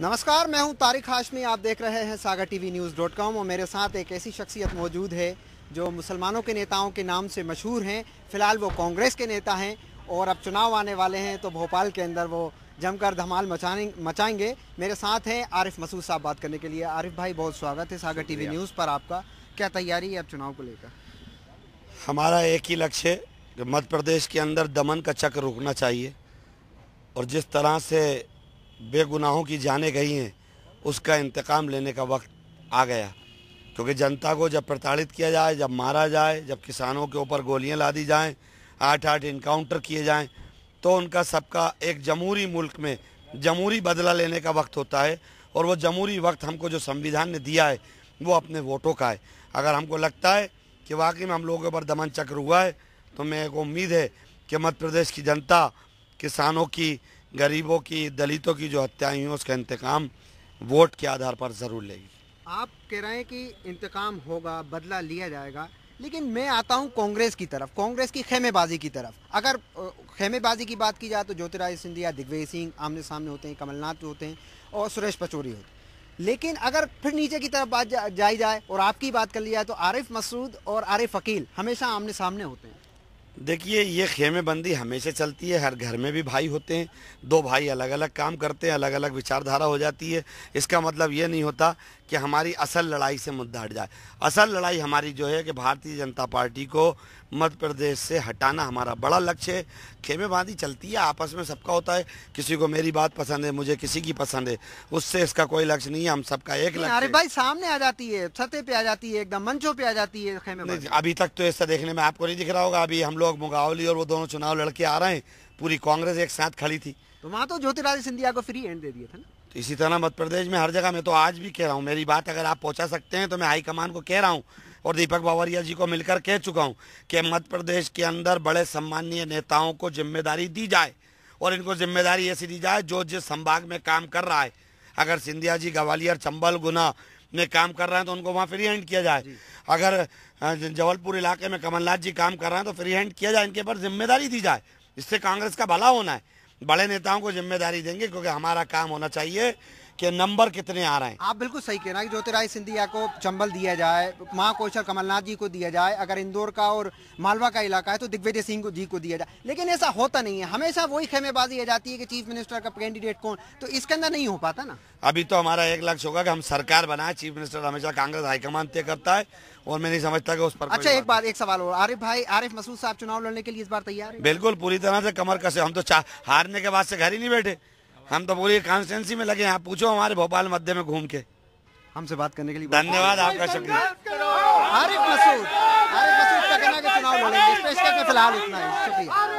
नमस्कार मैं हूँ तारिक हाशमी आप देख रहे हैं Sagar TV news dot com और मेरे साथ एक ऐसी शख्सियत मौजूद है जो मुसलमानों के नेताओं के नाम से मशहूर हैं। फ़िलहाल वो कांग्रेस के नेता हैं और अब चुनाव आने वाले हैं तो भोपाल के अंदर वो जमकर धमाल मचाने मचाएँगे। मेरे साथ हैं आरिफ मसूद साहब बात करने के लिए। आरिफ भाई बहुत स्वागत है सागर टीवी न्यूज़ पर आपका। क्या तैयारी है अब चुनाव को लेकर? हमारा एक ही लक्ष्य है कि मध्य प्रदेश के अंदर दमन का चक्र रुकना चाहिए और जिस तरह से बेगुनाहों की जाने गई हैं, उसका इंतकाम लेने का वक्त आ गया। क्योंकि जनता को जब प्रताड़ित किया जाए, जब मारा जाए, जब किसानों के ऊपर गोलियाँ ला दी जाएँ आठ आठ इनकाउंटर किए जाएँ तो उनका सबका एक जमहूरी मुल्क में जमहूरी बदला लेने का वक्त होता है और वो जमहूरी वक्त हमको जो संविधान ने दिया है, वो अपने वोटों का है। अगर हमको लगता है कि वाकई में हम लोगों के ऊपर दमन चक्र हुआ है तो मेरे को उम्मीद है कि मध्य प्रदेश की जनता किसानों की गरीबों की, दलितों की जो हत्याएँ हुई, उसका इंतकाम वोट के आधार पर ज़रूर लेगी। आप कह रहे हैं कि इंतकाम होगा, बदला लिया जाएगा, लेकिन मैं आता हूँ कांग्रेस की तरफ़, कांग्रेस की खेमेबाजी की तरफ़। अगर खेमेबाजी की बात की जाए तो ज्योतिरादित्य सिंधिया, दिग्विजय सिंह आमने सामने होते हैं, कमलनाथ होते हैं और सुरेश पचौरी होते हैं। लेकिन अगर फिर नीचे की तरफ़ बात जाई जाए और आपकी बात कर लिया जाए तो आरिफ मसूद और आरिफ अकील हमेशा आमने सामने होते हैं। देखिए, ये खेमेबंदी हमेशा चलती है, हर घर में भी भाई होते हैं, दो भाई अलग अलग काम करते हैं अलग अलग विचारधारा हो जाती है। इसका मतलब ये नहीं होता कि हमारी असल लड़ाई से मुद्दा हट जाए। असल लड़ाई हमारी जो है कि भारतीय जनता पार्टी को मध्य प्रदेश से हटाना हमारा बड़ा लक्ष्य है। खेमेबाजी चलती है आपस में सबका होता है। किसी को मेरी बात पसंद है मुझे किसी की पसंद है। उससे इसका कोई लक्ष्य नहीं है हम सबका एक लक्ष्य अरे भाई सामने आ जाती है सतह पे आ जाती है एकदम मंचों पे आ जाती है खेमेबाजी। नहीं, अभी तक तो ऐसा देखने में आपको नहीं दिख रहा होगा। अभी हम लोग मुगावली और वो दोनों चुनाव लड़के आ रहे हैं। पूरी कांग्रेस एक साथ खड़ी थी। तो वहाँ तो ज्योतिरादित्य सिंधिया को फ्री एंड दे दिया था ना। तो इसी तरह मध्य प्रदेश में हर जगह मैं तो आज भी कह रहा हूँ मेरी बात अगर आप पहुँचा सकते हैं तो मैं हाईकमान को कह रहा हूँ और दीपक बावरिया जी को मिलकर कह चुका हूँ कि मध्य प्रदेश के अंदर बड़े सम्मानीय नेताओं को ज़िम्मेदारी दी जाए और इनको ज़िम्मेदारी ऐसी दी जाए जो जिस संभाग में काम कर रहा है। अगर सिंधिया जी ग्वालियर चंबल गुना में काम कर रहे हैं तो उनको वहाँ फ्री हैंड किया जाए। अगर जबलपुर इलाके में कमलनाथ जी काम कर रहे हैं तो फ्री हैंड किया जाए इनके ऊपर ज़िम्मेदारी दी जाए। इससे कांग्रेस का भला होना है। बड़े नेताओं को ज़िम्मेदारी देंगे क्योंकि हमारा काम होना चाहिए। कि नंबर कितने आ रहे हैं। आप बिल्कुल सही कह रहे हैं ज्योतिराय सिंधिया को चंबल दिया जाए महाकौशल कमलनाथ जी को दिया जाए अगर इंदौर का और मालवा का इलाका है तो दिग्विजय सिंह जी को दिया जाए। लेकिन ऐसा होता नहीं है। हमेशा वही खेमेबाजी आ जाती है कि चीफ मिनिस्टर का कैंडिडेट कौन तो इसके अंदर नहीं हो पाता ना। अभी तो हमारा एक लक्ष्य होगा कि हम सरकार बनाए चीफ मिनिस्टर हमेशा कांग्रेस हाईकमान तय करता है और मैं नहीं समझता कि उस पर अच्छा एक बात एक सवाल और। आरिफ भाई आरिफ मसूद साहब चुनाव लड़ने के लिए इस बार तैयार है? बिल्कुल पूरी तरह से कमर कसे। हम तो हारने के बाद से घर ही नहीं बैठे। हम तो पूरी कॉन्स्टेंसी में लगे हैं। आप पूछो हमारे भोपाल मध्य में घूम के। हमसे बात करने के लिए धन्यवाद आपका शुक्रिया। आरिफ मसूद। आरिफ मसूद का कहना कि चुनाव लड़ेंगे। फ़िलहाल इतना है। शुक्रिया।